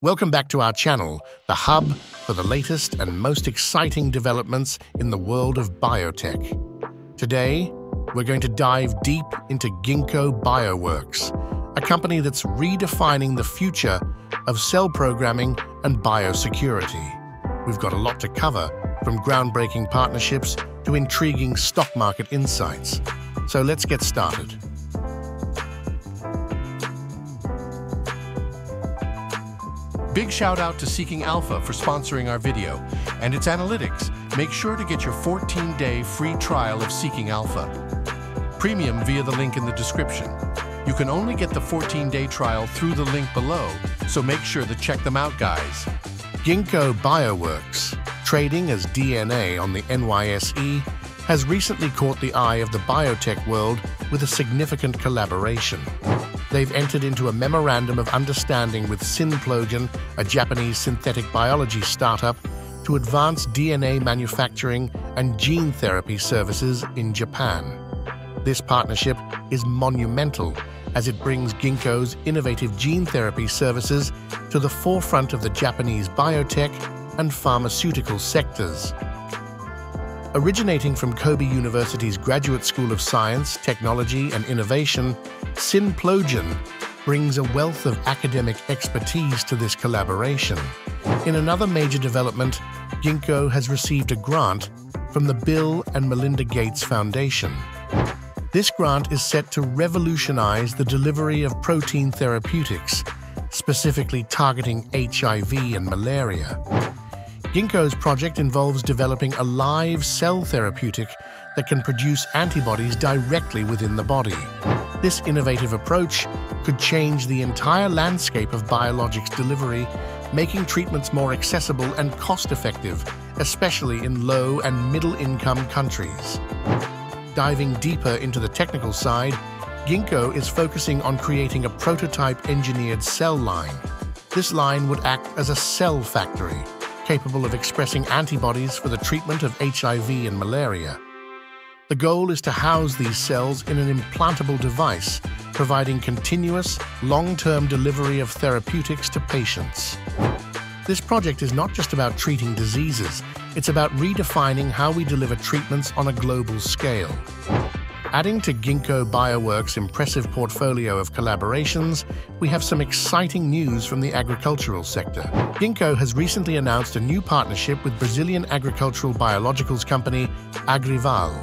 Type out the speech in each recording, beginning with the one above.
Welcome back to our channel, the hub for the latest and most exciting developments in the world of biotech. Today, we're going to dive deep into Ginkgo Bioworks, a company that's redefining the future of cell programming and biosecurity. We've got a lot to cover, from groundbreaking partnerships to intriguing stock market insights. So let's get started. Big shout out to Seeking Alpha for sponsoring our video and its analytics. Make sure to get your 14-day free trial of Seeking Alpha. Premium via the link in the description. You can only get the 14-day trial through the link below, so make sure to check them out, guys. Ginkgo Bioworks, trading as DNA on the NYSE, has recently caught the eye of the biotech world with a significant collaboration they've entered into a memorandum of understanding with Synplogen, a Japanese synthetic biology startup, to advance DNA manufacturing and gene therapy services in Japan. This partnership is monumental as it brings Ginkgo's innovative gene therapy services to the forefront of the Japanese biotech and pharmaceutical sectors. Originating from Kobe University's Graduate School of Science, Technology and Innovation, Synplogen brings a wealth of academic expertise to this collaboration. In another major development, Ginkgo has received a grant from the Bill and Melinda Gates Foundation. This grant is set to revolutionize the delivery of protein therapeutics, specifically targeting HIV and malaria. Ginkgo's project involves developing a live cell therapeutic that can produce antibodies directly within the body. This innovative approach could change the entire landscape of biologics delivery, making treatments more accessible and cost-effective, especially in low and middle-income countries. Diving deeper into the technical side, Ginkgo is focusing on creating a prototype engineered cell line. This line would act as a cell factory, capable of expressing antibodies for the treatment of HIV and malaria. The goal is to house these cells in an implantable device, providing continuous, long-term delivery of therapeutics to patients. This project is not just about treating diseases, it's about redefining how we deliver treatments on a global scale. Adding to Ginkgo Bioworks' impressive portfolio of collaborations, we have some exciting news from the agricultural sector. Ginkgo has recently announced a new partnership with Brazilian agricultural biologicals company Agrivalle.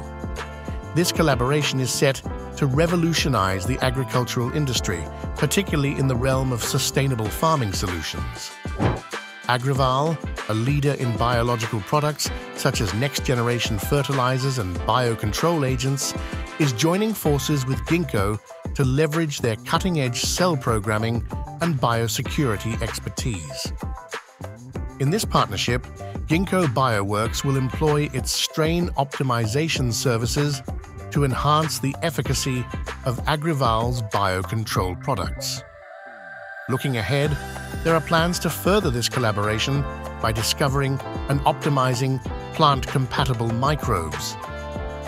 This collaboration is set to revolutionize the agricultural industry, particularly in the realm of sustainable farming solutions. Agrivalle, a leader in biological products such as next-generation fertilizers and biocontrol agents, is joining forces with Ginkgo to leverage their cutting-edge cell programming and biosecurity expertise. In this partnership, Ginkgo Bioworks will employ its strain optimization services to enhance the efficacy of Agrivalle's biocontrol products. Looking ahead, there are plans to further this collaboration by discovering and optimizing plant-compatible microbes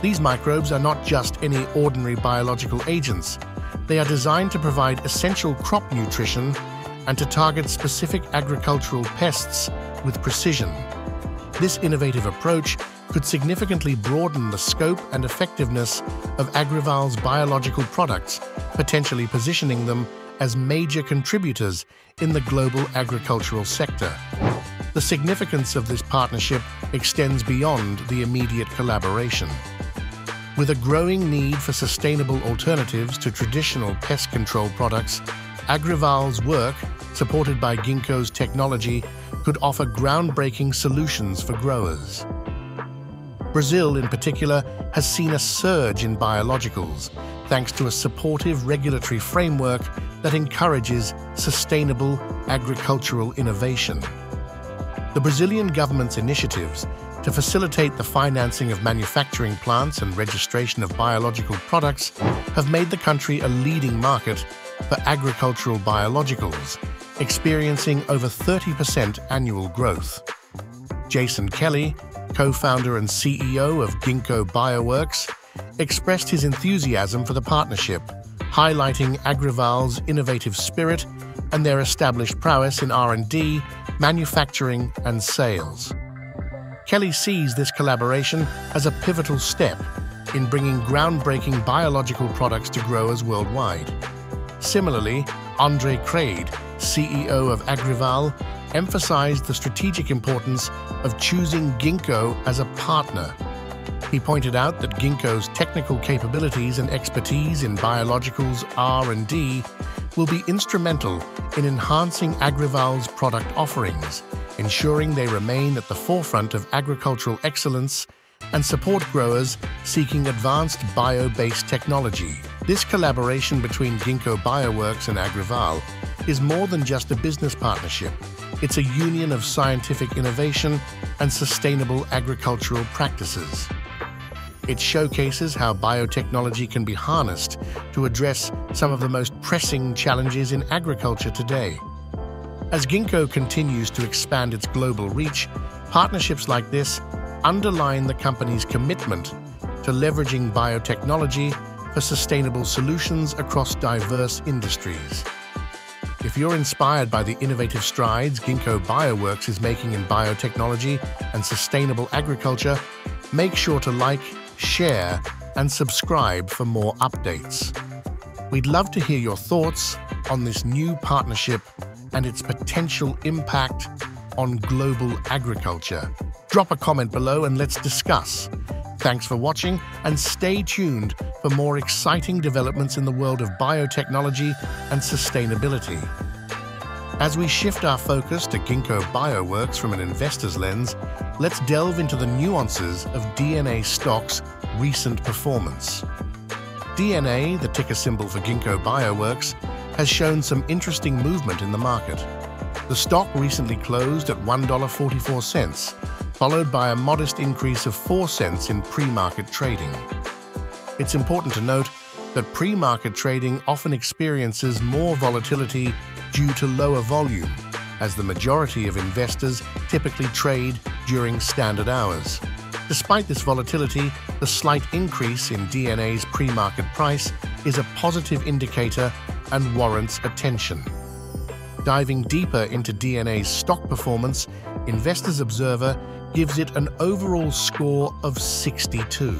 these microbes are not just any ordinary biological agents. They are designed to provide essential crop nutrition and to target specific agricultural pests with precision. This innovative approach could significantly broaden the scope and effectiveness of Agrivalle's biological products, potentially positioning them as major contributors in the global agricultural sector. The significance of this partnership extends beyond the immediate collaboration. With a growing need for sustainable alternatives to traditional pest control products, Agrivalle's work, supported by Ginkgo's technology, could offer groundbreaking solutions for growers. Brazil, in particular, has seen a surge in biologicals, thanks to a supportive regulatory framework that encourages sustainable agricultural innovation. The Brazilian government's initiatives to facilitate the financing of manufacturing plants and registration of biological products have made the country a leading market for agricultural biologicals, experiencing over 30% annual growth. Jason Kelly, co-founder and CEO of Ginkgo Bioworks, expressed his enthusiasm for the partnership, highlighting Agrivalle's innovative spirit and their established prowess in R&D, manufacturing, and sales. Kelly sees this collaboration as a pivotal step in bringing groundbreaking biological products to growers worldwide. Similarly, Andre Craid, CEO of Agrivalle, emphasized the strategic importance of choosing Ginkgo as a partner. He pointed out that Ginkgo's technical capabilities and expertise in biologicals R&D will be instrumental in enhancing Agrivalle's product offerings, ensuring they remain at the forefront of agricultural excellence and support growers seeking advanced bio-based technology. This collaboration between Ginkgo Bioworks and Agrivalle is more than just a business partnership. It's a union of scientific innovation and sustainable agricultural practices. It showcases how biotechnology can be harnessed to address some of the most pressing challenges in agriculture today. As Ginkgo continues to expand its global reach, partnerships like this underline the company's commitment to leveraging biotechnology for sustainable solutions across diverse industries. If you're inspired by the innovative strides Ginkgo Bioworks is making in biotechnology and sustainable agriculture, make sure to like, share, and subscribe for more updates. We'd love to hear your thoughts on this new partnership and its potential impact on global agriculture. Drop a comment below and let's discuss. Thanks for watching and stay tuned for more exciting developments in the world of biotechnology and sustainability. As we shift our focus to Ginkgo Bioworks from an investor's lens, let's delve into the nuances of DNA stock's recent performance. DNA, the ticker symbol for Ginkgo Bioworks, has shown some interesting movement in the market. The stock recently closed at $1.44, followed by a modest increase of 4 cents in pre-market trading. It's important to note that pre-market trading often experiences more volatility due to lower volume, as the majority of investors typically trade during standard hours. Despite this volatility, the slight increase in DNA's pre-market price is a positive indicator and warrants attention. Diving deeper into DNA's stock performance, Investors Observer gives it an overall score of 62.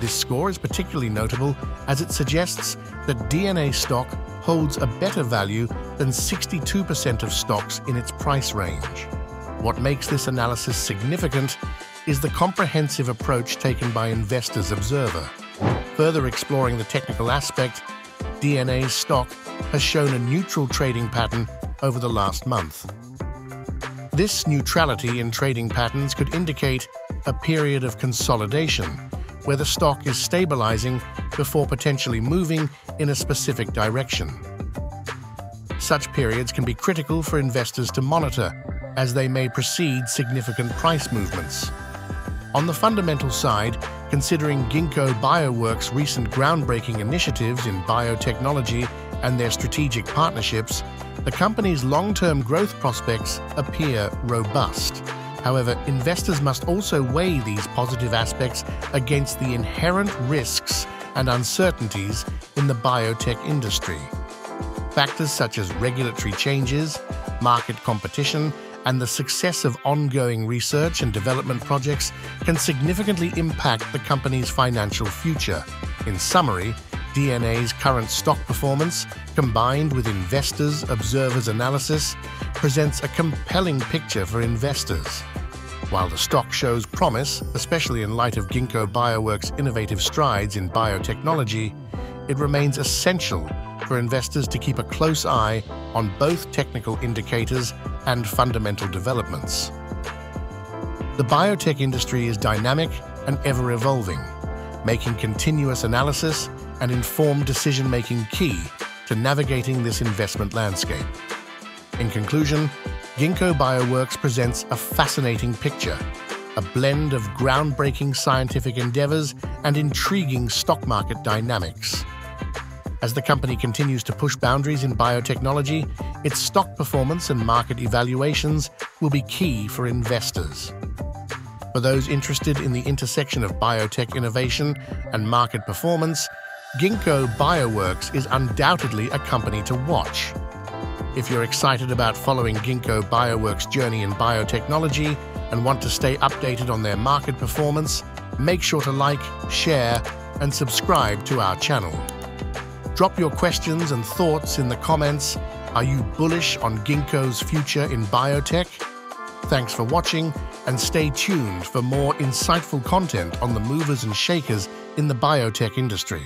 This score is particularly notable as it suggests that DNA stock holds a better value than 62% of stocks in its price range. What makes this analysis significant is the comprehensive approach taken by Investors Observer. Further exploring the technical aspect, DNA's stock has shown a neutral trading pattern over the last month. This neutrality in trading patterns could indicate a period of consolidation, where the stock is stabilizing before potentially moving in a specific direction. Such periods can be critical for investors to monitor, as they may precede significant price movements. On the fundamental side, considering Ginkgo Bioworks' recent groundbreaking initiatives in biotechnology and their strategic partnerships, the company's long-term growth prospects appear robust. However, investors must also weigh these positive aspects against the inherent risks and uncertainties in the biotech industry. Factors such as regulatory changes, market competition, and the success of ongoing research and development projects can significantly impact the company's financial future. In summary, DNA's current stock performance, combined with investors' observers' analysis, presents a compelling picture for investors. While the stock shows promise, especially in light of Ginkgo Bioworks' innovative strides in biotechnology, it remains essential for investors to keep a close eye on both technical indicators and fundamental developments. The biotech industry is dynamic and ever-evolving, making continuous analysis and informed decision-making key to navigating this investment landscape. In conclusion, Ginkgo Bioworks presents a fascinating picture, a blend of groundbreaking scientific endeavors and intriguing stock market dynamics. As the company continues to push boundaries in biotechnology, its stock performance and market evaluations will be key for investors. For those interested in the intersection of biotech innovation and market performance, Ginkgo Bioworks is undoubtedly a company to watch. If you're excited about following Ginkgo Bioworks' journey in biotechnology and want to stay updated on their market performance, make sure to like, share, and subscribe to our channel. Drop your questions and thoughts in the comments. Are you bullish on Ginkgo's future in biotech? Thanks for watching and stay tuned for more insightful content on the movers and shakers in the biotech industry.